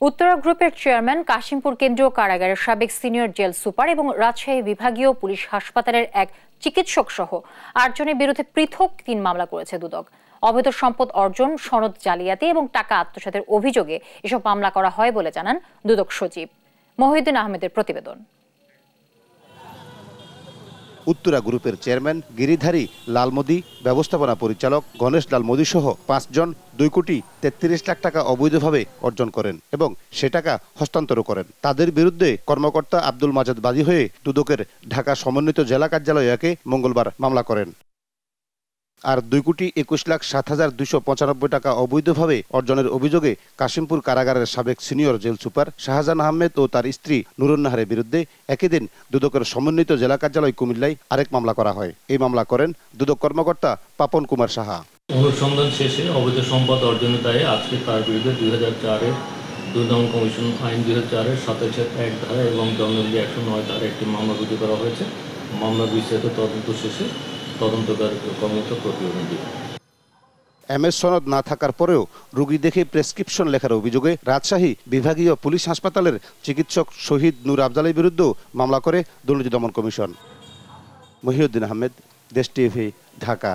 উত্তরা গ্রুপের চেয়ারম্যান কাশিমপুর কেন্দ্রীয় কারাগারের সাবেক সিনিয়র জেল সুপার এবং রাজশাহী বিভাগীয় পুলিশ হাসপাতালের এক চিকিৎসক সহ আটজনের বিরুদ্ধে পৃথক তিন মামলা করেছে দুদক। অবৈধ সম্পদ অর্জন, সনদ জালিয়াতি এবং টাকা আত্মসাতের অভিযোগে এসব মামলা করা হয় বলে জানান দুদক সচিব। মহিউদ্দিন আহমেদের প্রতিবেদন। উত্তরা গ্রুপের চেয়ারম্যান গিরিধারী লালমোদি, ব্যবস্থাপনা পরিচালক গণেশ লাল মোদি সহ পাঁচজন দুই কোটি তেত্রিশ লাখ টাকা অবৈধভাবে অর্জন করেন এবং সে টাকা হস্তান্তর করেন। তাদের বিরুদ্ধে কর্মকর্তা আব্দুল মাজাদ বাদী হয়ে দুদকের ঢাকা সমন্বিত জেলা কার্যালয়কে মঙ্গলবার মামলা করেন। আর দুই কোটি একুশ লাখ সাত হাজার দুশো পঁচানব্বই টাকা অবৈধভাবে অর্জনের অভিযোগে কাশিমপুর কারাগারের সাবেক senior jail super Shahjahan Ahmed ও তার স্ত্রী নুরুন্নাহারের বিরুদ্ধে একই দিন দুদকের সমন্বিত জেলা কার্যালয় কুমিল্লায় আরেক মামলা করা হয়। এই মামলা করেন দুদক কর্মকর্তা পাপন কুমার সাহা। অনুসন্ধান শেষে অবৈধ সম্পদ অর্জনের দায়ে আজকে তার বিরুদ্ধে দুই হাজার চারের দুই কমিশন আইন দুই হাজার চারের সাতাশের এক ধারা এবং জন্মবিধি একশো নয় ধারা একটি মামলা রুজু করা হয়েছে। মামলা বিস্তারিত তদন্ত শেষে এমএস সনদ না থাকার পরেও রোগী দেখে প্রেসক্রিপশন লেখার অভিযোগে রাজশাহী বিভাগীয় পুলিশ হাসপাতালের চিকিৎসক শহীদ নূর আফজালের বিরুদ্ধেও মামলা করে দুর্নীতি দমন কমিশন। মহিউদ্দিন আহমেদ, দেশ টিভি, ঢাকা।